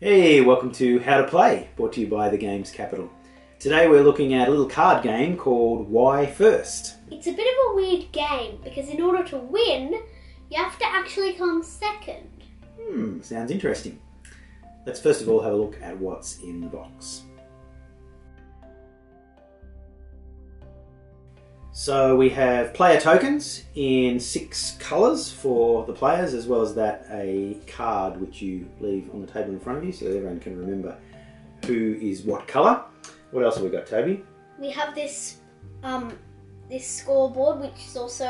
Hey, welcome to How to Play, brought to you by the Games Capital. Today we're looking at a little card game called Why First. It's a bit of a weird game because in order to win, you have to actually come second. Hmm, sounds interesting. Let's first of all have a look at what's in the box. So we have player tokens in six colours for the players, as well as that a card which you leave on the table in front of you so that everyone can remember who is what colour. What else have we got, Toby? We have this um, this scoreboard, which is also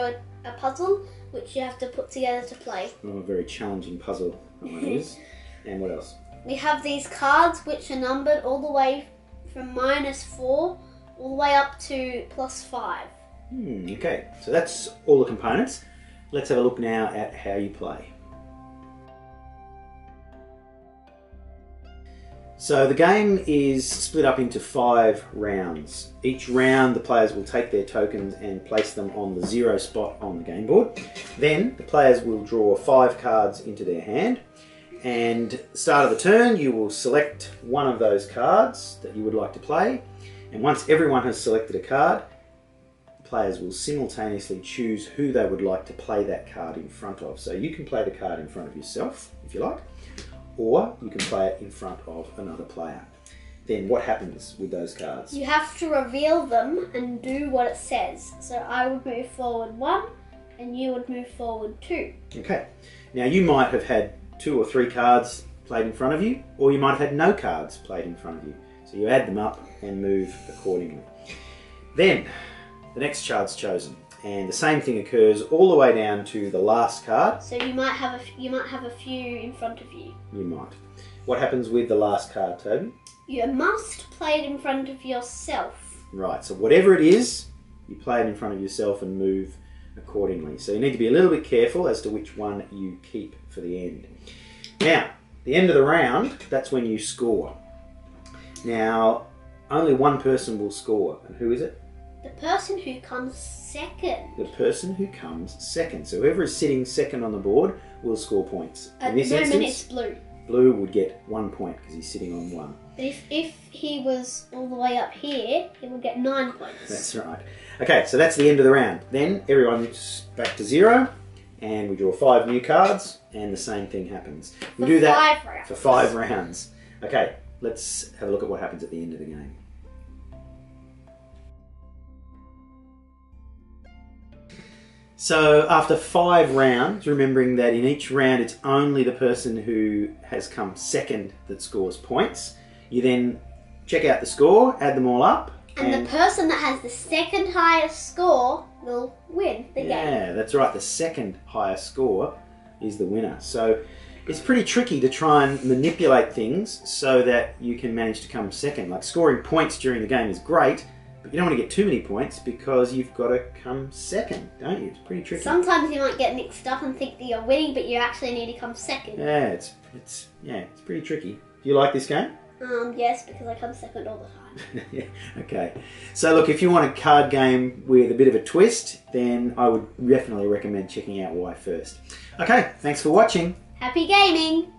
a, a puzzle, which you have to put together to play. Oh, a very challenging puzzle that one is. And what else? We have these cards, which are numbered all the way from minus four all the way up to plus five. Hmm, okay, so that's all the components. Let's have a look now at how you play. So the game is split up into five rounds. Each round the players will take their tokens and place them on the zero spot on the game board. Then the players will draw five cards into their hand and start of the turn you will select one of those cards that you would like to play and once everyone has selected a card players will simultaneously choose who they would like to play that card in front of. So you can play the card in front of yourself, if you like, or you can play it in front of another player. Then what happens with those cards? You have to reveal them and do what it says. So I would move forward one, and you would move forward two. Okay. Now you might have had two or three cards played in front of you, or you might have had no cards played in front of you. So you add them up and move accordingly. Then the next card's chosen, and the same thing occurs all the way down to the last card. So you might have a f- you might have a few in front of you. You might. What happens with the last card, Toby? You must play it in front of yourself. Right, so whatever it is, you play it in front of yourself and move accordingly. So you need to be a little bit careful as to which one you keep for the end. Now, the end of the round, that's when you score. Now, only one person will score, and who is it? The person who comes second. The person who comes second. So whoever is sitting second on the board will score points. At In the this moment, instance, it's blue. blue would get one point because he's sitting on one. But if if he was all the way up here, he would get nine points. That's right. Okay, so that's the end of the round. Then everyone's back to zero, and we draw five new cards, and the same thing happens. We For do that five for five rounds. Okay, let's have a look at what happens at the end of the game. So after five rounds, remembering that in each round it's only the person who has come second that scores points, you then check out the score, add them all up, And the person that has the second highest score will win the game. Yeah, that's right. The second highest score is the winner. So it's pretty tricky to try and manipulate things so that you can manage to come second. Like scoring points during the game is great, but you don't want to get too many points because you've got to come second, don't you? It's pretty tricky. Sometimes you might get mixed up and think that you're winning, but you actually need to come second. Yeah, it's it's yeah, it's pretty tricky. Do you like this game? Um, yes, because I come second all the time. yeah. Okay. So look, if you want a card game with a bit of a twist, then I would definitely recommend checking out Why first. Okay. Thanks for watching. Happy gaming!